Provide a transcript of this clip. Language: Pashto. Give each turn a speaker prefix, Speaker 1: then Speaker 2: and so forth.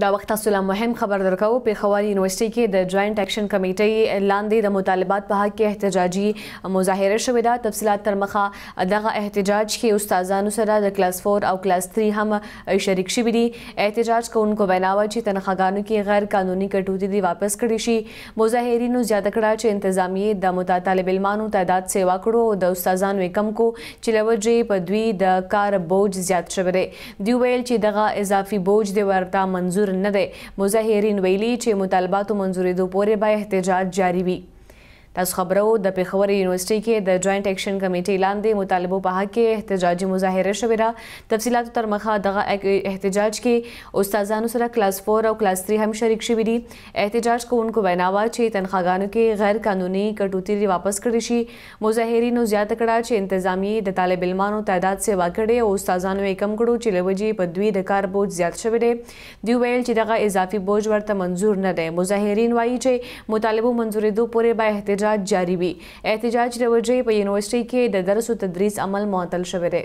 Speaker 1: دا وخت تاسو له مهم خبر درکو پیښور یونیورسيټي کې د جوائنټ اکشن کمیټې لاندې د مطالبات په حق کې احتجاجي مظاهره شوې ده تفصيلات تر مخه دغه احتجاج کې استادانو سره د کلاس 4 او کلاس 3 هم شریک شوي دي احتجاج کوونکو ویناوه چې تنخواګانو کې غیر قانوني کټوتي دي واپس کړي شي مظاهرینو زیاته کړه چې انتظامیې د متطالبعلمانو تعداد سېوا کړو او د استادانو یې کم کو چې له وجې یې په دوی د کار بوج زیات شوی دی. دوی وویل چې دغه اضافي بوج دې ورته منظور نه دی. مظاهرین ویلي چې مطالباتو منظورېدو پورې به احتجاج جاري وي. تاسو خبروو د پېښور یونیورسټي کې د جوینټ اکشن کمېټې لاندې مطالبو په حق کې احتجاجي مظاهره شوې ده. تفصیلاتو ترمخه دغه احتجاج کې استادانو سره کلاس فور او کلاس تري هم شریک شوي دي. احتجاج کوونکو وینا وه چې تنخاګانو کې غیر قانوني کټوتي دې واپس کړې شي. مظاهرینو زیاته کړه چې انتظامیې د طالب علمانو تعداد سیوا کړی او استادانو یې کم کړو چې له وجې یې په دوی د کار بوج زیات شوی دی. دوی ویل چې دغه اضافي بوج ورته منظور نه دی. مظاهرین وایي چې مطالبو منظوریدو پورې به احتجاج جاري وي. احتجاج له وجې په یونیورسټۍ کې د درس و تدریس عمل معطل شوی دی.